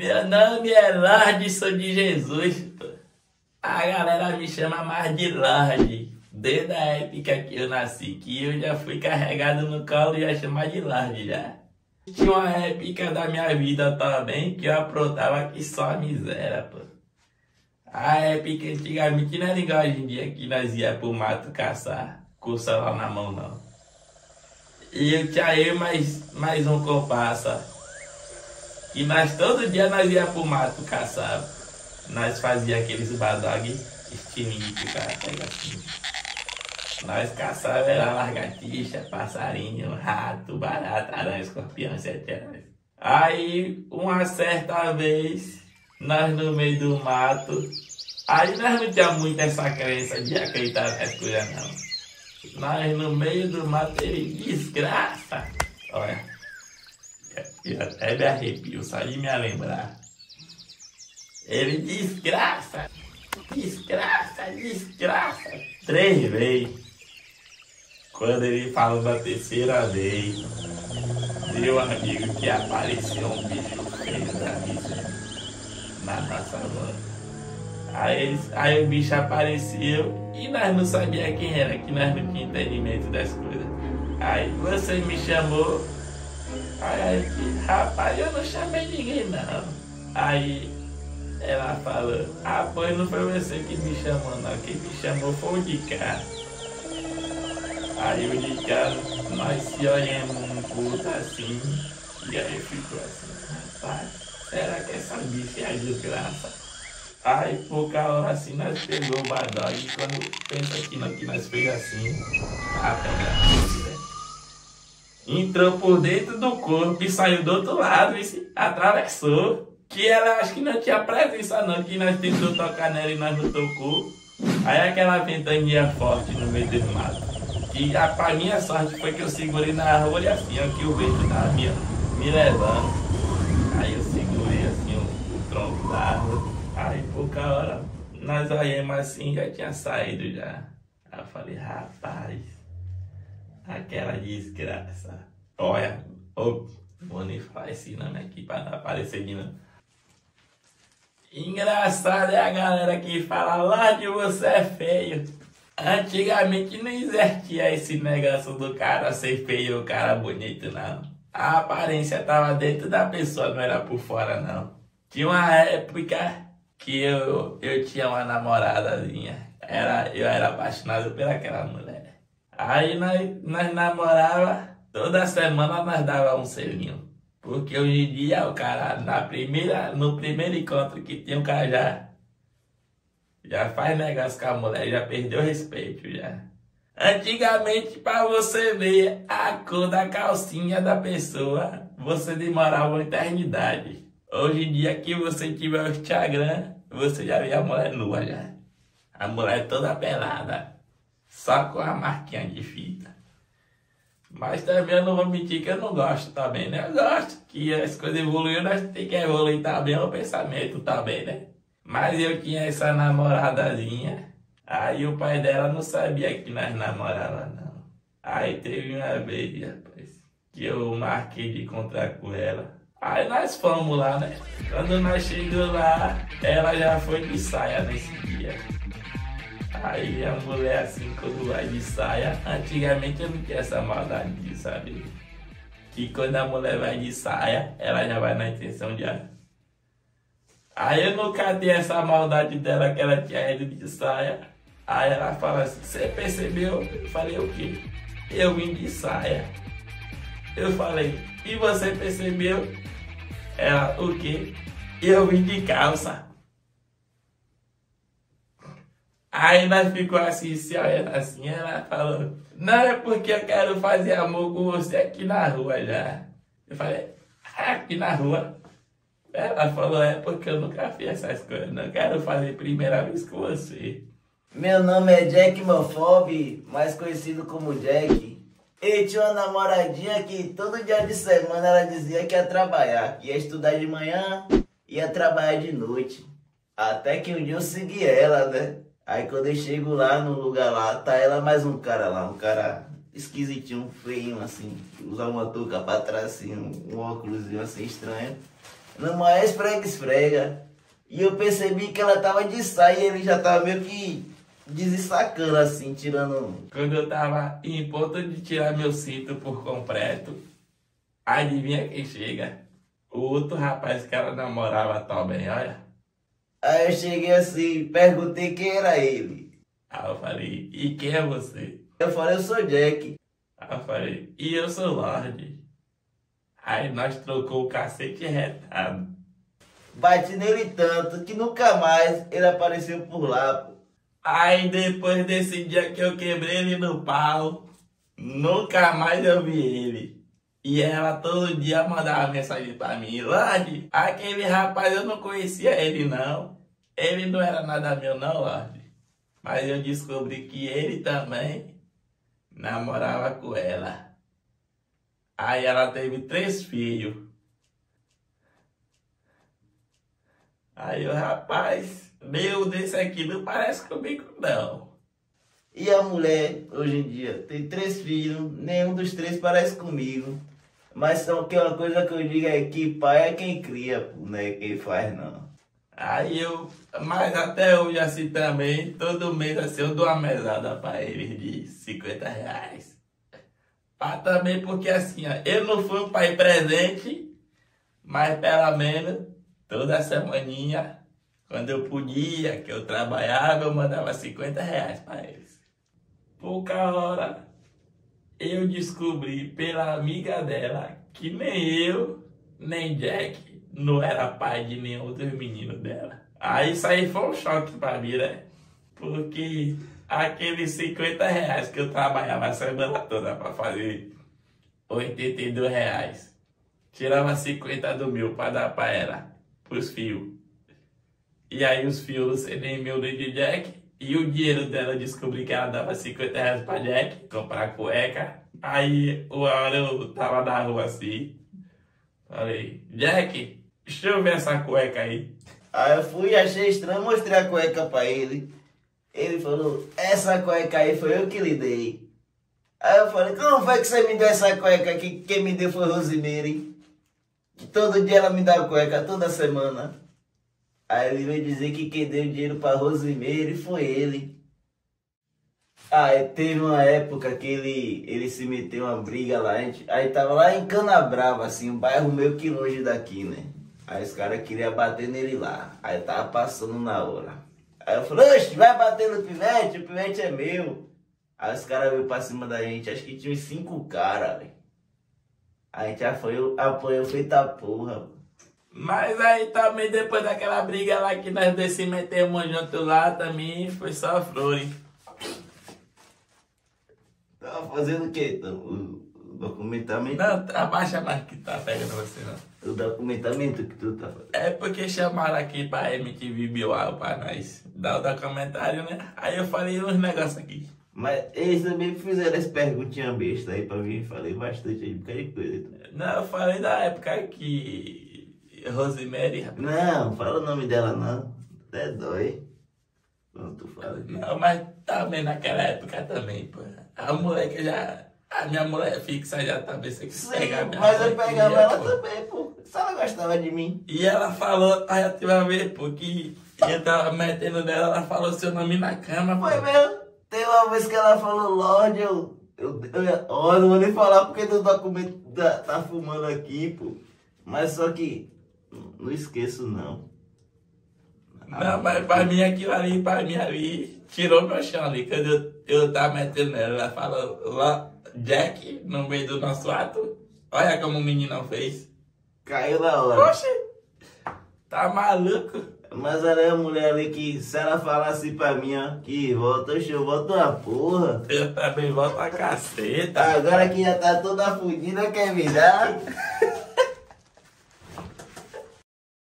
Meu nome é Lardson de Jesus. A galera me chama mais de Lard. Desde a época que eu nasci, que eu já fui carregado no colo e ia chamar de Lard já. Tinha uma época da minha vida também que eu aprontava que só miséria, pô. A época antigamente não era igual hoje em dia que nós ia pro mato caçar com o celular na mão não. E eu tinha eu mais, mais um comparsa. E nós todo dia nós ia pro mato caçar. Nós fazia aqueles badog estilinho que o cara pega assim. Nós caçava era lagartixa, passarinho, rato, barata, aranha, escorpião, etc. Aí, uma certa vez, nós no meio do mato, aí nós não tinha muito essa crença de acreditar nessas coisas não. Nós no meio do mato, ele desgraça. Olha, eu até me arrepio só de me lembrar. Ele desgraça, desgraça, desgraça. Três vezes. Quando ele falou da terceira vez, meu amigo que apareceu um bicho feio da miséria na nossa mão. Aí, aí o bicho apareceu e nós não sabíamos quem era, que nós não tínhamos entendimento das coisas. Aí você me chamou, aí eu rapaz, eu não chamei ninguém não. Aí ela falou, ah, pois não foi você que me chamou não, quem me chamou foi o de cá. Aí o de cá, nós se olhamos um culto assim, e aí ficou assim, rapaz, será que essa bicha é a desgraça? Aí pouca hora assim nós pegou o badog e quando pensa aqui que nós fez assim, a entrou por dentro do corpo e saiu do outro lado e atravessou. Que ela acho que não tinha presença não, que nós tentou tocar nela e nós não tocou. Aí aquela ventania forte no meio do mato. E a, pra minha sorte foi que eu segurei na árvore assim, ó, que o vento tava me, me levando. Aí eu segurei assim o, o tronco da árvore. Aí pouca hora nós olhamos assim, já tinha saído já. Aí eu falei, rapaz, aquela desgraça. Olha, oh, vou nem falar esse nome aqui pra não aparecer de novo. Engraçado é a galera que fala lá de você é feio. Antigamente não existia esse negócio do cara ser feio ou cara bonito, não. A aparência tava dentro da pessoa, não era por fora, não. Tinha uma época que eu, eu tinha uma namoradazinha. Era, eu era apaixonado pelaquela mulher. Aí nós, nós namorava, toda semana nós dava um selinho. Porque hoje em dia o cara, na primeira, no primeiro encontro que tinha o cara já, já faz negócio com a mulher, já perdeu respeito já. Antigamente, para você ver a cor da calcinha da pessoa, você demorava uma eternidade. Hoje em dia que você tiver o Instagram, você já vê a mulher nua já. A mulher toda pelada, só com a marquinha de fita. Mas também eu não vou mentir que eu não gosto também, né? Eu gosto que as coisas evoluíram, nós temos que evoluir também o pensamento também, né? Mas eu tinha essa namoradazinha, aí o pai dela não sabia que nós namorávamos, não. Aí teve uma vez, rapaz, que eu marquei de encontrar com ela. Aí nós fomos lá, né? Quando nós chegamos lá, ela já foi de saia nesse dia. Aí a mulher assim, quando vai de saia, antigamente eu não tinha essa maldade de saber. Que quando a mulher vai de saia, ela já vai na intenção de. Aí eu nunca tinha essa maldade dela que ela tinha ido de saia. Aí ela fala assim, você percebeu? Eu falei, o quê? Eu vim de saia. Eu falei, e você percebeu? Ela, o quê? Eu vim de calça. Aí nós ficou assim, olhando assim, ela falou, não é porque eu quero fazer amor com você aqui na rua já. Eu falei, aqui na rua. Ela falou, é porque eu nunca fiz essas coisas, não quero fazer primeira vez com você. Meu nome é Jack Mofob, mais conhecido como Jack. E tinha uma namoradinha que todo dia de semana ela dizia que ia trabalhar, ia estudar de manhã, ia trabalhar de noite. Até que um dia eu segui ela, né? Aí quando eu chego lá no lugar lá, tá ela mais um cara lá, um cara esquisitinho, feio assim, usa uma touca pra trás assim, um, óculos assim estranho. numa esfrega-esfrega. E eu percebi que ela tava de saia e ele já tava meio que desensacando assim, tirando. Quando eu tava em ponto de tirar meu cinto por completo, adivinha quem chega? O outro rapaz que ela namorava também, olha. Aí eu cheguei assim, perguntei quem era ele. Aí eu falei, e quem é você? Eu falei, eu sou Jack. Aí eu falei, e eu sou Lorde. Aí nós trocou o cacete retado. Bati nele tanto que nunca mais ele apareceu por lá, pô. Aí depois desse dia que eu quebrei ele no pau, nunca mais eu vi ele. E ela todo dia mandava mensagem pra mim, Lorde, aquele rapaz eu não conhecia ele não. Ele não era nada meu não, Lorde. Mas eu descobri que ele também namorava com ela. Aí ela teve três filhos. Aí o rapaz, meu desse aqui não parece comigo não. E a mulher, hoje em dia, tem três filhos, nenhum dos três parece comigo. Mas só que uma coisa que eu digo é que pai é quem cria, pô, não é quem faz não. Aí eu, mas até hoje assim também, todo mês assim eu dou uma mesada pra eles de 50 reais. Ah, também porque assim, ó, eu não fui um pai presente, mas pelo menos toda semaninha, quando eu podia, que eu trabalhava, eu mandava 50 reais pra eles. Pouca hora eu descobri pela amiga dela que nem eu, nem Jack, não era pai de nenhum dos meninos dela. Aí isso aí foi um choque pra mim, né? Porque aqueles 50 reais que eu trabalhava a semana toda pra fazer 82 reais. Tirava 50 do meu pra dar pra ela, pros fios. E aí os fios não sei nem meu nem de Jack. E o dinheiro dela descobri que ela dava 50 reais pra Jack comprar cueca. Aí hora eu tava na rua assim. Falei, Jack, deixa eu ver essa cueca aí. Aí eu fui, achei estranho, mostrei a cueca pra ele. Ele falou, essa cueca aí foi eu que lhe dei. Aí eu falei, como foi que você me deu essa cueca que quem me deu foi? Que todo dia ela me dá cueca, toda semana. Aí ele veio dizer que quem deu dinheiro pra Rosimeire foi ele. Aí teve uma época que ele, ele se meteu uma briga lá, gente, aí tava lá em Canabrava, assim, um bairro meio que longe daqui, né? Aí os caras queriam bater nele lá. Aí tava passando na hora. Aí eu falei, oxe, vai bater no pivete? O pivete é meu. Aí os caras veio pra cima da gente, acho que tinha uns cinco caras, velho. A gente apoiou, apoiou feita porra. Mas aí também depois daquela briga lá que nós dois se metemos junto lá, também foi só flores. Tava fazendo o quê? então? O, documentamento? Não, abaixa mais que tá pegando você não. O documentamento que tu tá fazendo. É porque chamaram aqui pra MTV Bilal pra nós dar o documentário, né? Aí eu falei uns negócios aqui. Mas eles também fizeram essa perguntinha besta aí pra mim, falei bastante aí, bocado de coisa. Não, eu falei da época que Rosemary. Não, fala o nome dela não. Até dói. Quando tu fala. Não, mas também naquela época também, pô. A moleque já. A minha mulher fixa já também se Sim, pegar minha mas eu pegava ela pô. também, pô. Se ela gostava de mim. E ela falou, aí eu tive a ver, pô, que eu tava metendo nela, ela falou seu nome na cama, pô. Foi mesmo. Tem uma vez que ela falou Lorde, eu. Eu, eu, eu não vou nem falar porque do documento tá, tá fumando aqui, pô. Mas só que. Não esqueço não. Não, mas pra mim aquilo ali, pra mim ali, tirou meu chão ali. Quando eu, eu tava metendo nela, ela falou, lá, Jack, no meio do nosso ato, olha como o menino fez. Caiu na hora. Oxe, tá maluco? Mas ela é uma mulher ali que, se ela falasse pra mim, ó, que volta, eu volto uma porra. Eu também volto a caceta. Agora que já tá toda fudida, quer me dar?